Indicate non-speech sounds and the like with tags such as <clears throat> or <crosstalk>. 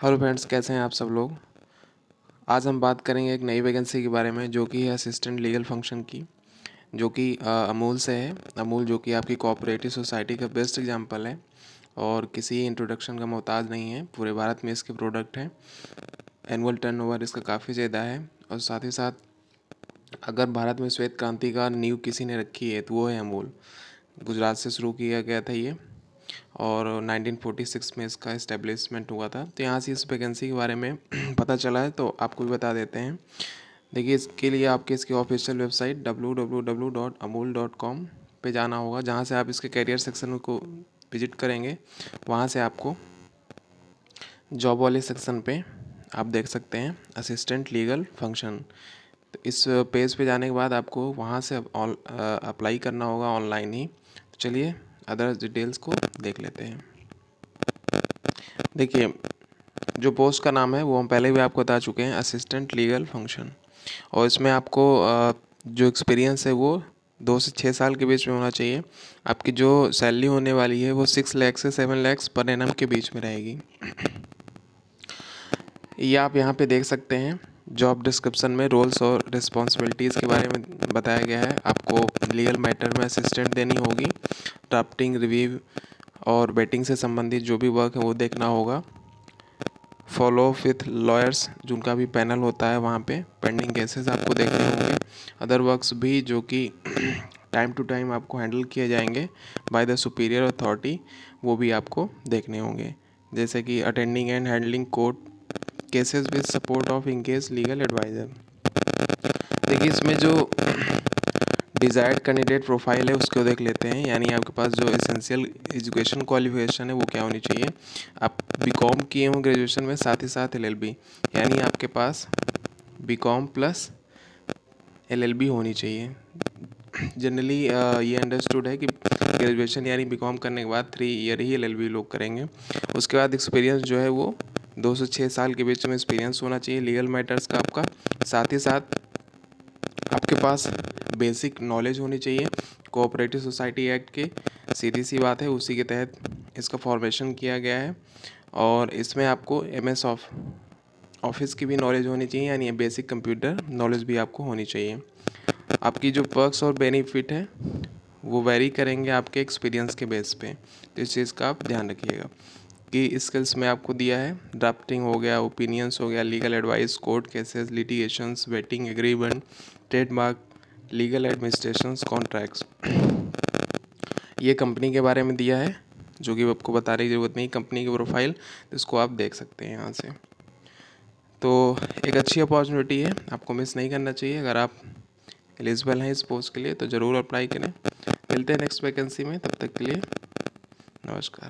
Hello friends, कैसे हैं आप सब लोग? आज हम बात करेंगे एक नई वैकेंसी के बारे में, जो कि है असिस्टेंट लीगल फ़ंक्शन की, जो कि अमूल से है। अमूल, जो कि आपकी कोऑपरेटिव सोसाइटी का बेस्ट एग्जांपल है और किसी इंट्रोडक्शन का मोहताज नहीं है। पूरे भारत में इसके प्रोडक्ट हैं। एनुअल टर्नओवर इसका काफ़ी ज़्यादा है और साथ ही साथ, अगर भारत में श्वेत क्रांति का नींव किसी ने रखी है तो वो है अमूल। गुजरात से शुरू किया गया था ये। और 1946 में इसका इस्टेब्लिशमेंट हुआ था। तो यहाँ से इस वैकेंसी के बारे में <clears throat> पता चला है तो आपको भी बता देते हैं। देखिए, इसके लिए आपके इसकी ऑफिशियल वेबसाइट www.amul.com पे जाना होगा, जहाँ से आप इसके करियर सेक्शन को विज़िट करेंगे, वहाँ से आपको जॉब वाले सेक्शन पे आप देख सकते हैं असिस्टेंट लीगल फ़ंक्शन तो इस पेज पे जाने के बाद आपको वहाँ से अप्लाई करना होगा ऑनलाइन ही। तो चलिए अदर डिटेल्स को देख लेते हैं। देखिए, जो पोस्ट का नाम है, वो हम पहले भी आपको बता चुके हैं असिस्टेंट लीगल फ़ंक्शन और इसमें आपको जो एक्सपीरियंस है, वो दो से छः साल के बीच में होना चाहिए। आपकी जो सैलरी होने वाली है, वो सिक्स लैख से सेवन लैक्स पर एनम के बीच में रहेगी। ये आप यहाँ पे देख सकते हैं जॉब डिस्क्रिप्शन में रोल्स और रिस्पॉन्सिबिलिटीज़ के बारे में बताया गया है। आपको लीगल मैटर में असिस्टेंट देनी होगी। ड्राफ्टिंग रिव्यू और बेटिंग से संबंधित जो भी वर्क है वो देखना होगा। फॉलो विथ लॉयर्स जिनका भी पैनल होता है वहाँ पे पेंडिंग केसेस आपको देखने होंगे। अदर वर्क्स भी जो कि टाइम टू टाइम आपको हैंडल किए जाएँगे बाय द सुपीरियर अथॉरिटी वो भी आपको देखने होंगे। जैसे कि attending and handling court cases with support of inhouse legal adviser देखिए, इसमें जो डिज़ायर्ड कैंडिडेट प्रोफ़ाइल है, उसको देख लेते हैं। यानी आपके पास जो एसेंशियल एजुकेशन क्वालिफिकेशन है, वो क्या होनी चाहिए? आप बी कॉम किए हों ग्रेजुएशन में, साथ ही साथ एलएलबी यानी आपके पास बी कॉम प्लस एलएलबी होनी चाहिए। जनरली ये अंडरस्टूड है कि ग्रेजुएशन यानी बी कॉम करने के बाद थ्री ईयर ही एलएलबी लोग करेंगे। उसके बाद एक्सपीरियंस जो है वो दो से छः साल के बीच में एक्सपीरियंस होना चाहिए लीगल मैटर्स का आपका। साथ ही साथ आपके पास बेसिक नॉलेज होनी चाहिए। कोऑपरेटिव सोसाइटी एक्ट के सीधी सी बात है, उसी के तहत इसका फॉर्मेशन किया गया है। और इसमें आपको एम एस ऑफ़ ऑफ़िस की भी नॉलेज होनी चाहिए, यानी बेसिक कंप्यूटर नॉलेज भी आपको होनी चाहिए। आपकी जो पर्क्स और बेनिफिट है, वो वेरी करेंगे आपके एक्सपीरियंस के बेस पे। तो इस चीज़ का आप ध्यान रखिएगा। की स्किल्स में आपको दिया है। ड्राफ्टिंग हो गया ओपिनियंस हो गया legal advice court cases litigations vetting agreement trademark legal administration contracts ये कंपनी के बारे में दिया है, जो कि आपको बताने की ज़रूरत नहीं कंपनी की प्रोफ़ाइल इसको आप देख सकते हैं यहाँ से। तो एक अच्छी अपॉर्चुनिटी है, आपको मिस नहीं करना चाहिए, अगर आप एलिजिबल हैं इस पोस्ट के लिए तो ज़रूर अप्लाई करें। मिलते हैं नेक्स्ट वैकेंसी में, तब तक के लिए, नमस्कार।